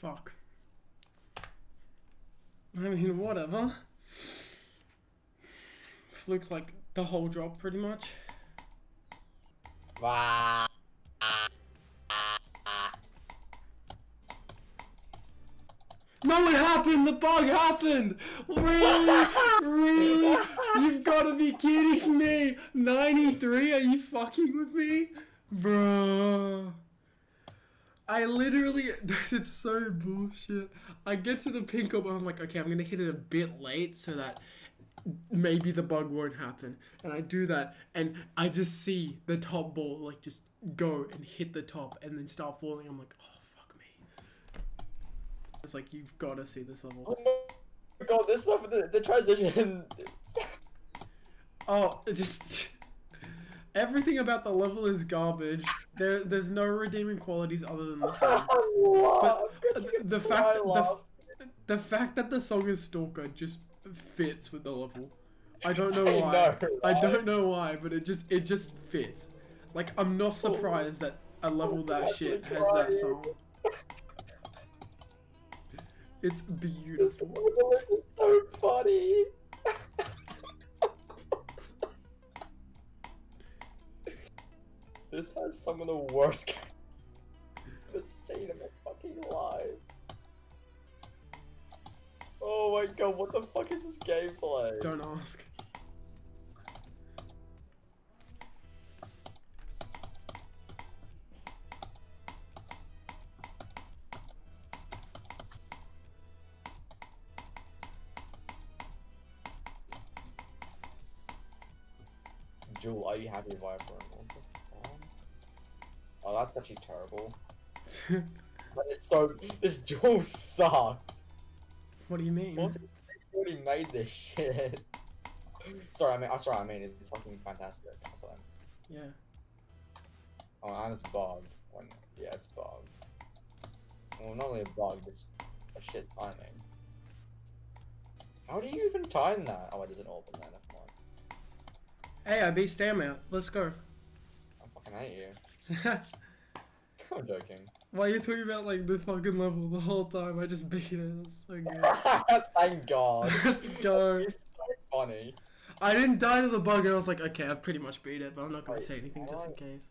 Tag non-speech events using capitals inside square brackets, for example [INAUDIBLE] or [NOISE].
Fuck. I mean, whatever. Fluke, like, the whole drop, pretty much. Wow. No, it happened! The bug happened! Really? really? You've got to be kidding me! 93? Are you fucking with me? Bruh. I literally. [LAUGHS] It's so bullshit. I get to the pink up, I'm like, okay, I'm gonna hit it a bit late so that maybe the bug won't happen. And I do that, and I just see the top ball, like, just go and hit the top and then start falling. I'm like, oh, fuck me. It's like, you've got to see this level. Oh my god, this stuff, the, the transition. [LAUGHS] Oh, it just [LAUGHS] everything about the level is garbage. There, there's no redeeming qualities other than the [LAUGHS] song. But uh, the fact, the, the fact that the song is Stalker just fits with the level. I don't know I why. know, I don't know why, but it just, it just fits. Like I'm not surprised that a level that shit has that song. [LAUGHS] It's This beautiful. level is so funny. This has some of the worst [LAUGHS] characters I've seen in my fucking life. Oh my god, what the fuck is this gameplay? Don't ask. Jewel, are you happy with Viper? The fuck? Oh, that's actually terrible. [LAUGHS] But it's so. This dual sucks. what do you mean? They already made this shit. sorry, I mean, I'm sorry, I mean, it's fucking fantastic. That's what I'm. Yeah. Oh, and it's bugged. When, yeah, it's bugged. Well, not only a bug, it's a shit timing. How do you even time that? Oh, it doesn't open that. Never mind. Hey, I beat Stalemate. Let's go. I fucking hate you. I'm [LAUGHS] joking. Why are you talking about like the fucking level the whole time? I just beat it. That's so good. [LAUGHS] Thank God. [LAUGHS] Let's go. It's so funny. I didn't die to the bug and I was like, okay, I've pretty much beat it, but I'm not gonna Wait, say anything just in case.